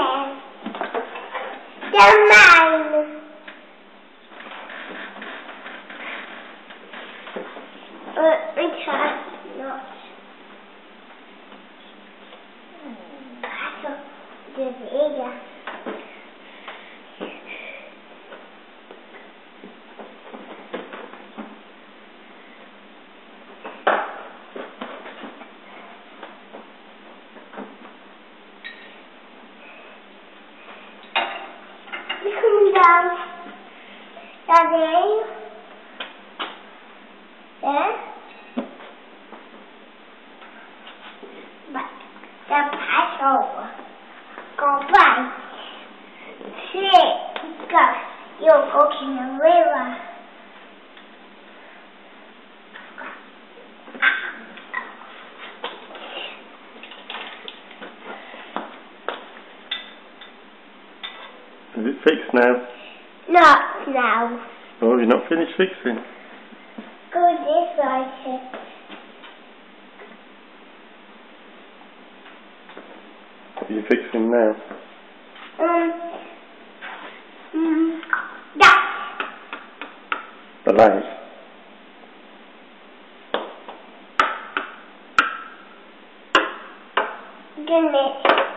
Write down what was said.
Then? They're mine. Uh, which one? Not. De ella. Come down. Daddy. Yeah? But the Passover. Go by. Six. Go. You go to the river. Is it fixed now? Not now. Oh, you're not finished fixing? Go this way. Are you fixing now? Um. Mm. Yeah. The light? Good night.